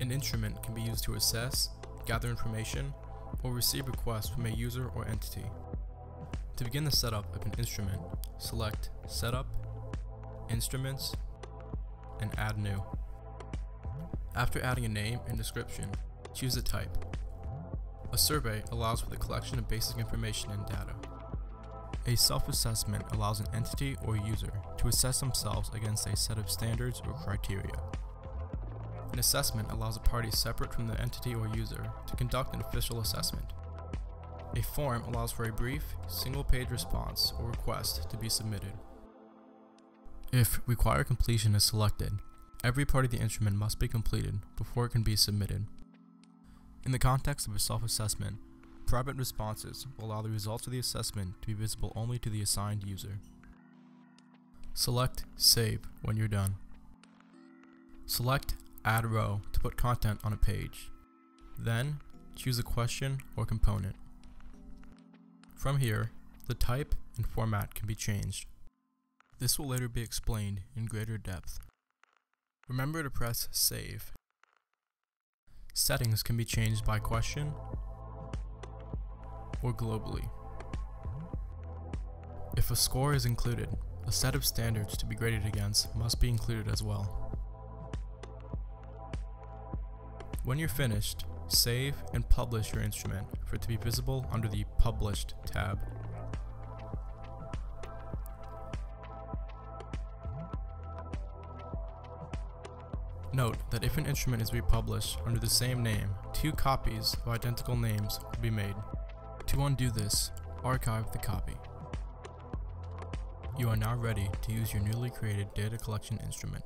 An instrument can be used to assess, gather information, or receive requests from a user or entity. To begin the setup of an instrument, select Setup, Instruments, and Add New. After adding a name and description, choose a type. A survey allows for the collection of basic information and data. A self-assessment allows an entity or user to assess themselves against a set of standards or criteria. An assessment allows a party separate from the entity or user to conduct an official assessment. A form allows for a brief, single-page response or request to be submitted. If require completion is selected, every part of the instrument must be completed before it can be submitted. In the context of a self-assessment, private responses will allow the results of the assessment to be visible only to the assigned user. Select Save when you're done. Select Add Row to put content on a page. Then, choose a question or component. From here, the type and format can be changed. This will later be explained in greater depth. Remember to press Save. Settings can be changed by question or globally. If a score is included, a set of standards to be graded against must be included as well. When you're finished, save and publish your instrument for it to be visible under the Published tab. Note that if an instrument is republished under the same name, two copies of identical names will be made. To undo this, archive the copy. You are now ready to use your newly created data collection instrument.